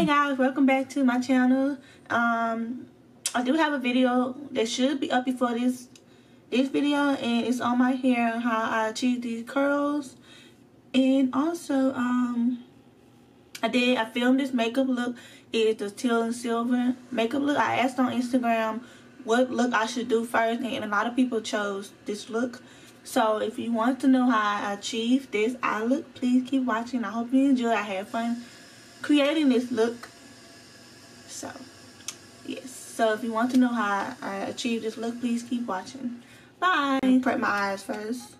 hey guys. Welcome back to my channel. Um i do have a video that should be up before this this video and it's on my hair and how i achieve these curls. And also um i did i filmed this makeup look. It's the teal and silver makeup look. I asked on instagram what look i should do first and a lot of people chose this look. So if you want to know how i achieve this eye look please keep watching. I hope you enjoy. I had fun creating this look. So, yes. So if you want to know how I achieved this look, please keep watching. Bye. Prep my eyes first.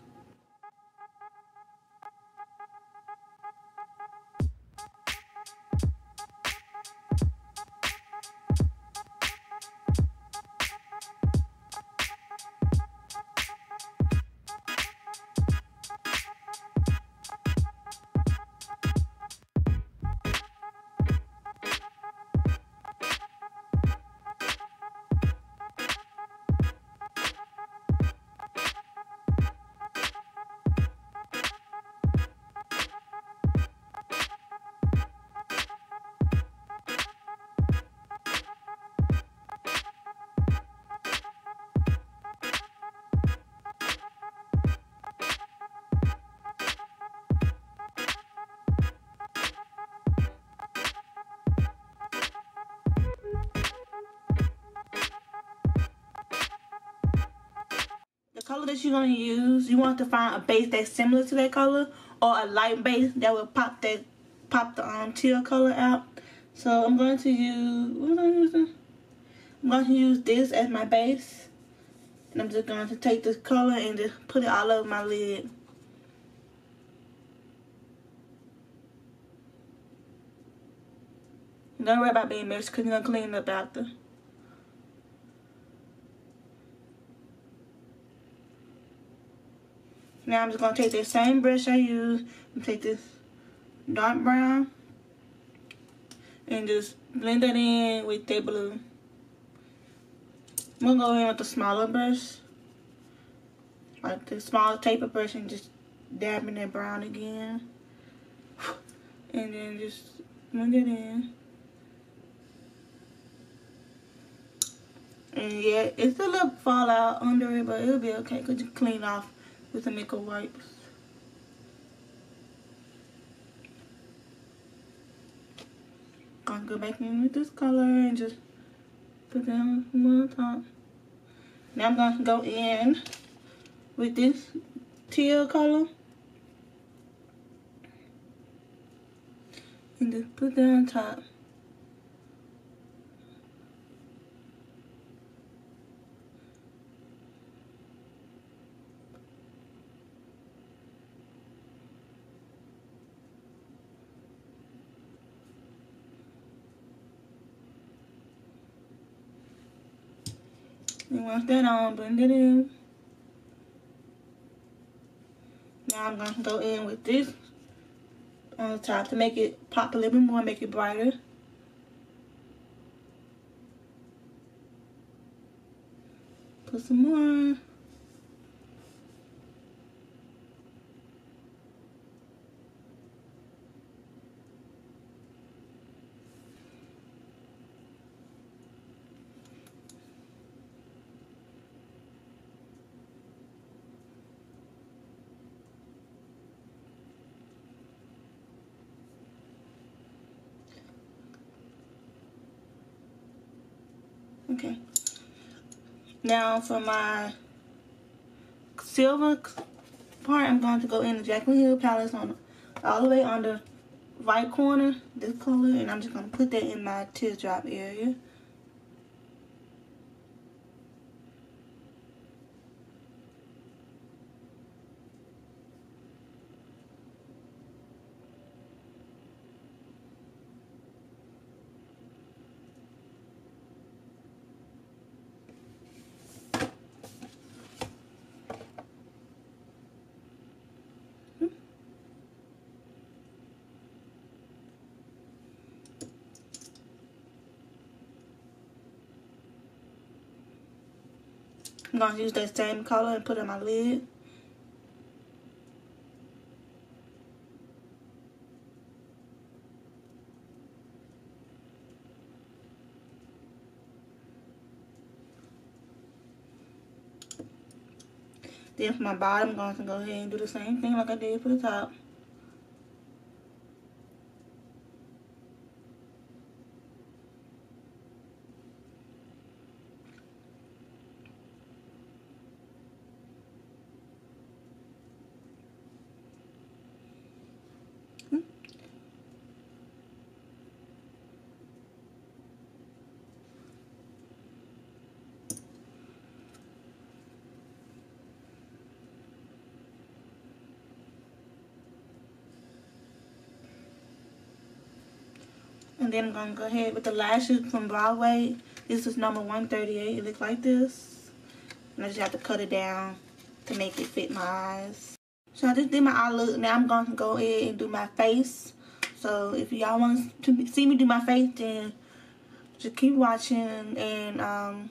Color that you're going to use, you want to find a base that's similar to that color or a light base that will pop that pop the um, teal color out. So I'm going to use? I'm going to use this as my base. And I'm just going to take this color and just put it all over my lid. Don't worry about being messy because you're going to clean up after. Now I'm just going to take the same brush I used and take this dark brown and just blend it in with the blue. I'm going to go in with the smaller brush, like the smaller taper brush and just dabbing that brown again. And then just blend it in. And yeah, it's a little fallout under it, but it'll be okay because you clean off with the nickel wipes. I'm gonna go back in with this color and just put that on top. Now I'm gonna go in with this teal color. And just put that on top. And once that on, blend it in. Now I'm going to go in with this on the top to make it pop a little bit more, make it brighter. Put some more. Okay. Now for my silver part, I'm going to go in the Jaclyn Hill palette on all the way on the right corner, this color, and I'm just going to put that in my teardrop area. I'm going to use that same color and put it on my lid. Then for my bottom, I'm going to go ahead and do the same thing like I did for the top. And then I'm going to go ahead with the lashes from Broadway. This is number 138. It looks like this. And I just have to cut it down to make it fit my eyes. So I just did my eye look. Now I'm going to go ahead and do my face. So if y'all want to see me do my face, then just keep watching. And um,